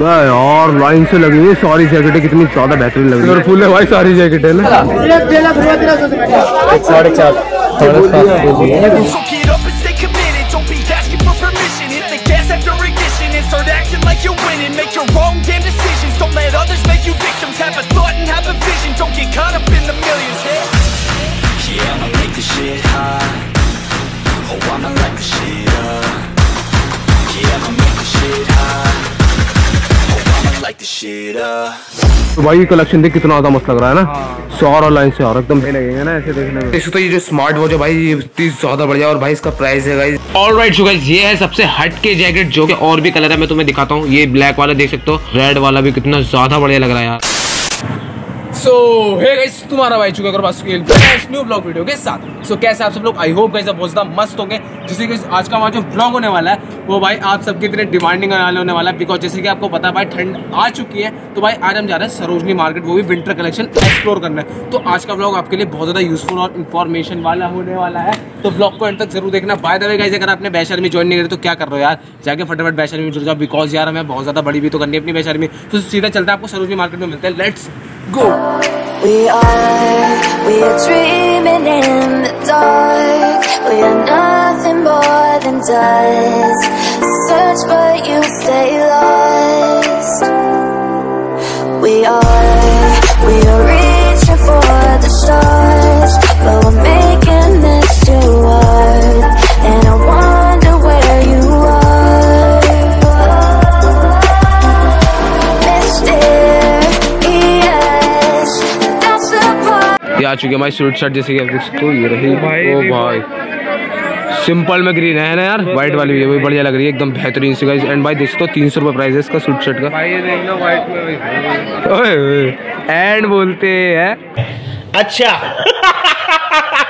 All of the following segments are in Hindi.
और लाइन से लगी हुई सारी जैकेटें कितनी ज़्यादा बेहतरीन लग रही है। फुल है भाई सारी जैकेटें ना? साढ़े चार तो भाई कलेक्शन देख कितना ज़्यादा मस्त लग रहा है ना। सारा लाइन से और एकदम। लगेंगे ना ऐसे देखने में तो ये जो स्मार्ट वॉच है भाई ये इतनी ज़्यादा बढ़िया और भाई इसका प्राइस है गाइस ऑलराइट सो गाइस ये है सबसे हट के जैकेट जो कि और भी कलर है मैं तुम्हें दिखाता हूँ। ये ब्लैक वाला देख सकते हो। रेड वाला भी कितना ज़्यादा बढ़िया लग रहा है यार। सो हे गाइस तुम्हारा भाई चुका कर न्यू ब्लॉग वीडियो के साथ सो so, कैसे आप सब लोग आई होप कैसे बहुत ज़्यादा मस्त होंगे। जैसे कि आज का हमारा जो ब्लॉग होने वाला है वो भाई आप सबके इतने डिमांडिंग होने वाला है बिकॉज़ जैसे कि आपको पता है भाई ठंड आ चुकी है तो भाई आज हम जा रहे हैं सरोजनी मार्केट वो भी विंटर कलेक्शन एक्सप्लोर करना। है तो आज का ब्लॉग आपके लिए बहुत ज़्यादा यूजफुल और इन्फॉर्मेशन वाला होने वाला है। तो ब्लॉग को एंड तक ज़रूर देखना। बाय द गाइस अगर आपने बैशर में ज्वाइन नहीं करी तो क्या कर रहे हो यार? जाके फटाफट बैशर में जुड़ जाओ बिकॉज़ यार हमें बहुत ज़्यादा बड़ी भी तो करनी अपनी बैशर में। तो सीधा चलता है आपको सरोजनी मार्केट में मिलता है। Let's go We are, we are dreaming in the dark. We are nothing more than dust. Search but you stay lost. We are, we are reaching for the stars. But we're making this आ चुके हैं भाई सूट शर्ट जैसे कि आप देख सकते हो ये रही। ओ भाई। सिंपल में ग्रीन है ना यार व्हाइट वाली भी है वही बढ़िया लग रही है एकदम बेहतरीन सी गाइस एंड भाई देख सकते हो तीन सौ रुपये प्राइस है इसका सूट शर्ट का। भाई ये देखना व्हाइट में ओए ओए एंड बोलते हैं।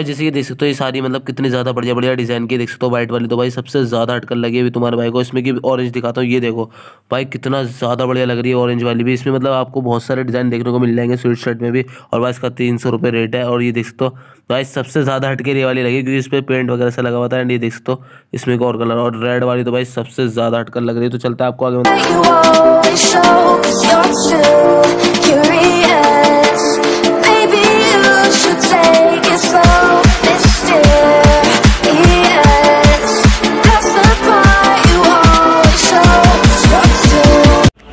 तो जैसे कि देख सकते हो ये सारी मतलब कितनी ज़्यादा बढ़िया बढ़िया डिज़ाइन की देख सकते हो वाइट वाली तो भाई सबसे ज़्यादा हटकर लगी है अभी तुम्हारे भाई को। इसमें की ऑरेंज दिखाता हूँ, ये देखो। भाई कितना ज़्यादा बढ़िया लग रही है ऑरेंज वाली भी। इसमें मतलब आपको बहुत सारे डिज़ाइन देखने को मिल जाएँगे स्वीट शर्ट में भी। और भाई इसका तीन सौ रुपये रेट है और ये देख सकते हो, भाई सबसे ज़्यादा हटके ये वाली लगी क्योंकि इस पर पेंट वगैरह से लगा हुआ था एंड ये देख सकते हो, इसमें एक और कलर और रेड वाली तो भाई सबसे ज़्यादा हटकर लग रही है। तो चलता है आपको आगे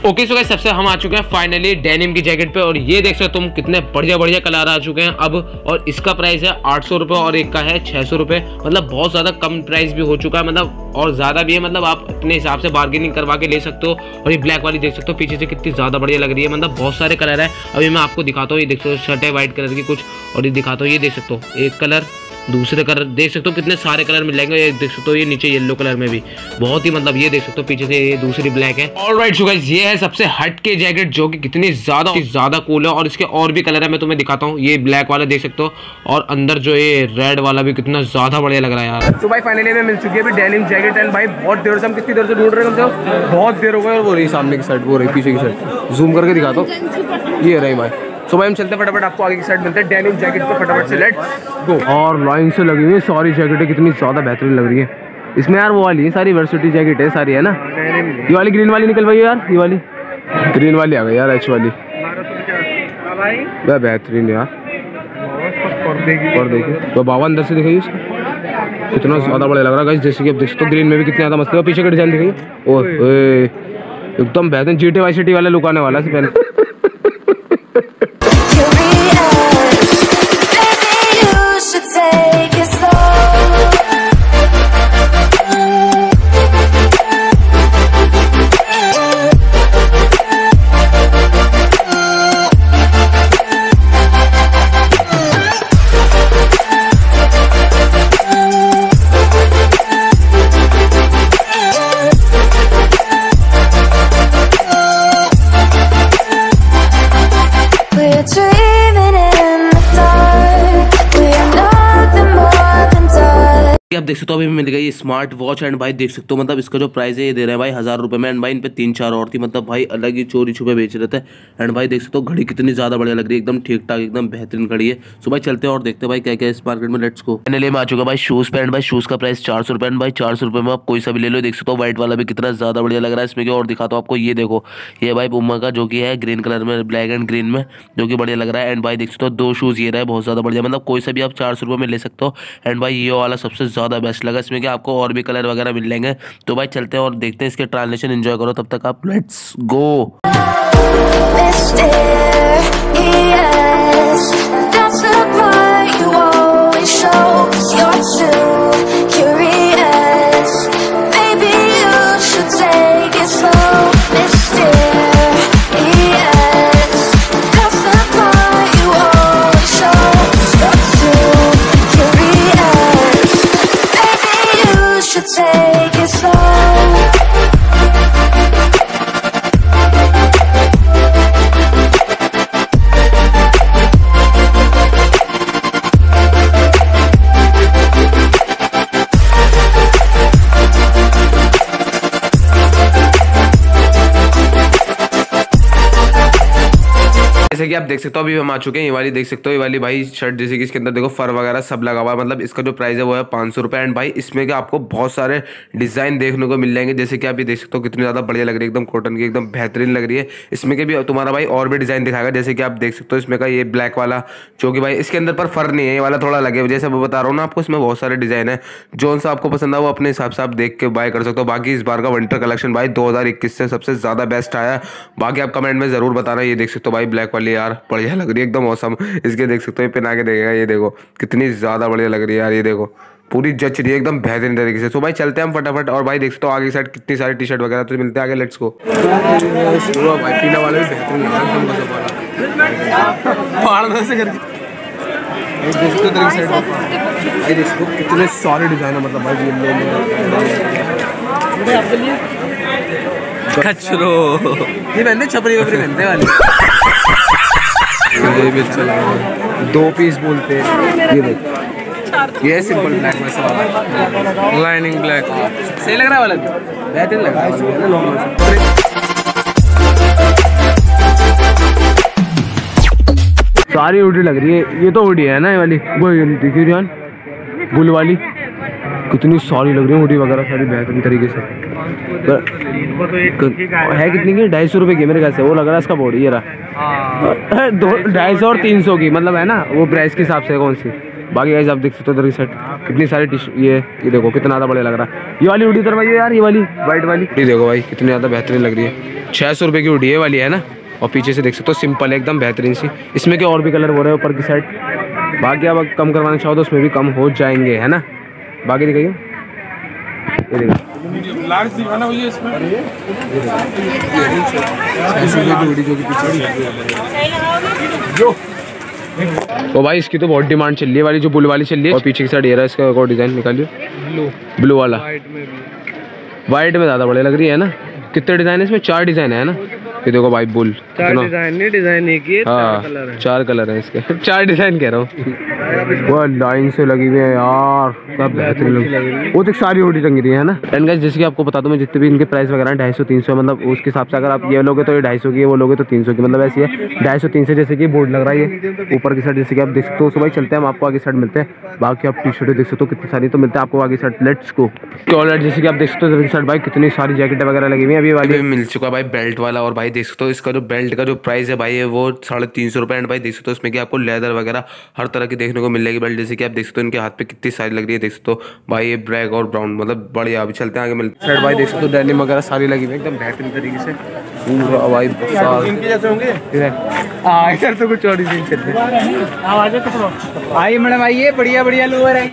ओके सो गाइस सबसे हम आ चुके हैं फाइनली डेनिम की जैकेट पे और ये देख सकते हो तुम कितने बढ़िया बढ़िया कलर आ चुके हैं अब और इसका प्राइस है आठ सौ रुपये और एक का है छः सौ रुपये मतलब बहुत ज़्यादा कम प्राइस भी हो चुका है मतलब और ज़्यादा भी है मतलब आप अपने हिसाब से बार्गेनिंग करवा के ले सकते हो और ये ब्लैक वाली देख सकते हो, पीछे से कितनी ज़्यादा बढ़िया लग रही है। मतलब बहुत सारे कलर है। अभी मैं आपको दिखाता हूँ, ये देख सकते हो, शर्ट है व्हाइट कलर की कुछ और ये दिखाता हूँ, ये देख सकते हो, एक कलर दूसरे कलर, देख सकते हो कितने सारे कलर मिल जाएँगे, ये देख सकते हो ये नीचे येलो कलर में भी। बहुत ही मतलब ये देख सकते हो पीछे से ये दूसरी ब्लैक है। ऑल राइट गाइस ये है सबसे हट के जैकेट जो कि कितनी ज़्यादा ज़्यादा कूल है, और इसके और भी कलर है, मैं तुम्हें दिखाता हूँ। ये ब्लैक वाला देख सकते हो, और अंदर जो ये रेड वाला भी कितना ज़्यादा बढ़िया लग रहा है यार। तो भाई फाइनली में मिल चुकी है डेनिम जैकेट एंड भाई, बहुत देर से हम कितनी देर से ढूंढ रहे बहुत देर हो गए और वो रही सामने की साइड वो रही पीछे की साइड जूम करके दिखाता हूँ। ये रही भाई। सो भाई हम चलते फटाफट आपको आगे की साइड मिलते हैं। डेनिम जैकेट पे फटाफट से लेट्स गो और लाइन से लगी हुई है सारी जैकेटें कितनी ज़्यादा बेहतरीन लग रही है। इसमें यार वो वाली है सारी वर्सिटी जैकेट है सारी है ना? ये वाली ग्रीन वाली निकल पाई यार ये वाली। ग्रीन वाली आ गई यार एच वाली। वह बेहतरीन यार। और देखिए तो बाबा अंदर से दिखाइए इसका। कितना ज़्यादा बड़ा लग रहा है जैसे कि आप देख सकते हो ग्रीन में भी कितनी ज़्यादा मस्त है। पीछे का डिज़ाइन दिखाइए। ओए ओए एकदम बेहतरीन जीटे वाई सिटी वाला लुक आने वाला है इससे पहले। yeah. आप देख सकते हो, अभी मिल गई स्मार्ट वॉच एंड भाई देख सकते हो। मतलब इसका जो प्राइस है, ये दे रहे हैं भाई हज़ार रुपए में। एंड भाई इन पे तीन चार और थी। मतलब भाई अलग ही चोरी छुपे बेच रहे थे। एंड भाई देख सकते हो, घड़ी कितनी ज़्यादा बढ़िया लग रही है। एकदम ठीक ठाक, एकदम बेहतरीन घड़ी है। सो भाई चलते हैं और देखते हैं भाई क्या क्या इस मार्केट में। लेट्स को मैंने ले में आ चुका भाई शूज़ पे एंड भाई शूज़ का प्राइस चार सौ एंड भाई चार सौ में आप कोई सा भी ले लो। देख सकते हो व्हाइट वाला भी कितना ज़्यादा बढ़िया लग रहा है। इसमें और दिखाता हूँ आपको। ये देखो, ये भाई पुमा का जो कि है ग्रीन कलर में ब्लैक एंड ग्रीन में, जो कि बढ़िया लग रहा है। एंड भाई देख सकते हो, दो शूज़ ये रहा, बहुत ज़्यादा बढ़िया। मतलब कोई सा भी आप चार सौ रुपए में ले सकते हो। एंड भाई ये वाला सबसे ज़्यादा बेस्ट। लगा इसमें कि आपको और भी कलर वगैरह मिल लेंगे। तो भाई चलते हैं और देखते हैं इसके ट्रांसलेशन इन्जॉय करो। तब तक आप लेट्स गो कि आप देख सकते हो, अभी हम आ चुके हैं, ये वाली देख सकते हो, ये वाली भाई शर्ट जैसे कि इसके अंदर देखो, फर वगैरह सब लगा हुआ है मतलब इसका जो प्राइस है वो है पाँच सौ रुपये एंड भाई, इसमें कि आपको बहुत सारे डिज़ाइन देखने को मिल जाएँगे, जैसे कि आप ये देख सकते हो, कितनी ज़्यादा बढ़िया लग रही है, एकदम कॉटन की, एकदम बेहतरीन लग रही है। इसमें के भी तुम्हारा भाई और भी डिज़ाइन दिखाएगा, जैसे कि आप देख सकते हो, इसमें का ये ब्लैक वाला, जो कि भाई इसके अंदर पर फर नहीं है, ये वाला थोड़ा लगे जैसे मैं बता रहा हूँ ना आपको, इसमें बहुत सारे डिज़ाइन है, जो सा आपको पसंद है, वो अपने हिसाब से आप देख के बाय कर सकते हो। बाकी इस बार का विंटर कलेक्शन भाई दो हज़ार इक्कीस से सबसे ज़्यादा बेस्ट आया बाकी आप कमेंट में ज़रूर बताना, ये देख सकते हो भाई ब्लैक वाली यार बढ़िया लग रही है एकदम मौसम इसके देख सकते हो पहना के देखेगा ये देखो कितनी ज़्यादा बढ़िया लग रही है यार ये देखो। पूरी जच रही है एकदम बेहतरीन तरीके से। सो भाई चलते हैं हम फटाफट और भाई देख सकते हो आगे साइड कितनी सारी टी शर्ट वगैरह तो मिलते हैं आगे लेट्स को भाई पीना वाला भी बेहतरीन लग रहा है पहाड़ से करके। ये देख सकते हो तरीके से ये देख कितने सारे डिज़ाइन है मतलब भाई ये खचरो ये पहनते छपरी वपरी पहनते वाले। ये भी अच्छा लग। दो पीस बोलते हैं। ये देख। ये सिंपल ब्लैक में सब लाइनिंग ब्लैक सही लग रहा है वाला? बेहतरीन लग रहा है। सारी हुडी लग रही है। ये तो हुडी है ना ये वाली? वो देखिए रियान बुल वाली कितनी सारी लग रही है वगैरह सारी बेहतरीन तरीके से। पर- है कितनी की? ढाई सौ रुपये की मेरे ख्याल से। वो लग रहा है इसका बॉडी ये रहा दो ढाई सौ और तीन सौ की मतलब है ना वो प्राइस के हिसाब से कौन सी? बाकी गाइस आप देख सकते हो इधर की सेट कितनी सारी टिश ये ये देखो कितना ज़्यादा बढ़िया लग रहा है। ये वाली हुडी करवाइए यार ये वाली वाइट वाली। ये देखो भाई कितनी ज़्यादा बेहतरीन लग रही है। छः सौ रुपये की हुडी है वाली है ना? और पीछे से देख सकते हो सिंपल है एकदम बेहतरीन सी। इसमें क्या और भी कलर हो रहे हैं ऊपर की साइड बाकी आप कम करवाना चाहो तो उसमें भी कम हो जाएँगे है ना? बाकी दिखाइए। ये देखो। तो भाई इसकी तो बहुत डिमांड चल रही है वाली जो बुल वाली चल रही है और पीछे की साइड ये रहा इसका एक और डिज़ाइन निकालिए ब्लू ब्लू वाला। वाइट में ज़्यादा बड़े लग रही है ना? कितने डिज़ाइन है इसमें? चार डिज़ाइन है ना? ये देखो भाई बुल कितना डिज़ाइन नहीं डिज़ाइन एक ही हाँ चार कलर है। इसके। चार डिज़ाइन कह रहा हूँ। वो लाइन से लगी हुई है यार क्या बेहतरीन लग वो तो सारी हुडी टंगी रही है ना? एंड गाइस जैसे कि आपको बता दूँ मैं जितने भी इनके प्राइस वगैरह ढाई सौ तीन सौ मतलब उसके हिसाब से अगर आप ये लोगे तो ये ढाई सौ की है वो लोगे तो तीन सौ की मतलब ऐसी है। ढाई सौ तीन सौ जैसे कि बोर्ड लग रहा है ऊपर की साइड जैसे कि आप देख सकते हो सुबह चलते हैं हम आपको आगे साइड मिलते हैं। बाकी आप टी शर्ट देख सकते हो कितनी सारी तो मिलते हैं आपको आगे साइड लेट्स को कॉलर जैसे कि आप देख सकते हो साइड भाई कितनी सारी जैकेट वगैरह लगी हुई है अभी वाली। मिल चुका भाई बेल्ट वाला और भाई देख सकते हो इसका जो बेल्ट का जो प्राइस है भाई है वो साढ़े तीन सौ रुपये एंड भाई देख सकते हो इसमें कि आपको लेदर वगैरह हर तरह की देखने को मिल जाएगी बेल्ट जैसे कि आप देख सकते हो इनके हाथ पे कितनी सारी लग रही है देख सकते हो भाई ये ब्लैक और ब्राउन मतलब बढ़िया अभी चलते हैं आगे मिलते हैं। भाई देख सकते हो डेनिम वगैरह सारी लगी हुई एकदम बेहतरीन तरीके से। पूरा भाई हाँ। इधर तो कुछ और आइए मैडम आइए बढ़िया बढ़िया लोअर है।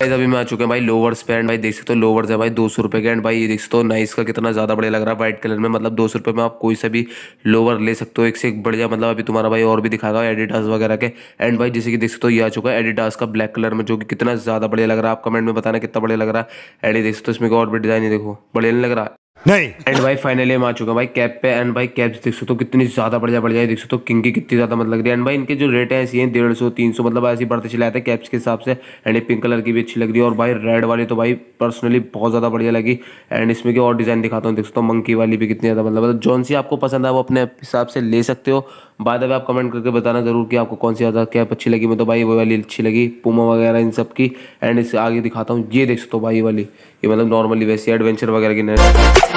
गाइस अभी मैं आ चुके हैं भाई लोवर्स पे एंड भाई देख सकते हो लोवर्स है भाई, दो सौ रुपये के एंड भाई, ये देख सकते हो नाइस का कितना ज़्यादा बढ़िया लग रहा है वाइट कलर में मतलब दो सौ रुपये में आप कोई सा भी लोवर ले सकते हो, एक से एक बढ़िया मतलब अभी तुम्हारा भाई और भी दिखाएगा एडिडास वगैरह के. एंड भाई जैसे कि देख सकते हो, ये आ चुका है एडिडास का ब्लैक कलर में, जो कि कितना ज़्यादा बढ़िया लग रहा है, आप कमेंट में बताना कितना बढ़िया लग रहा है. एडी देख सकते हो, इसमें और भी डिज़ाइन देखो, बढ़िया नहीं लग रहा. नहीं। एंड भाई फाइनली हम आ चुके हैं। भाई कैप पे एंड भाई कैप्स देख सकते हो कितनी ज़्यादा बढ़िया बढ़िया है। देख सकते हो किंग की कितनी ज़्यादा मतलब लग रही है। एंड भाई, इनके जो रेट है ऐसी हैं, डेढ़ सौ, तीन सौ मतलब ऐसे बढ़ते चले आते हैं कैप्स के हिसाब से। एंड पिंक कलर की भी अच्छी लग रही है। और भाई रेड वाली तो भाई पर्सनली बहुत ज़्यादा बढ़िया लगी। एंड इसमें की और डिज़ाइन दिखाता हूँ। देख सकते मंकी वाली भी कितनी ज़्यादा मतलब मतलब जौन सी आपको पसंद है, वो अपने हिसाब से ले सकते हो। बाद में आप कमेंट करके बताना ज़रूर कि आपको कौन सी ज़्यादा कैप अच्छी लगी। मैं तो भाई, वो वाली अच्छी लगी पुमा वगैरह, इन सब की। एंड इससे आगे दिखाता हूँ। ये देख सकते हो भाई वाली। ये मतलब नॉर्मली वैसे एडवेंचर वगैरह की नहीं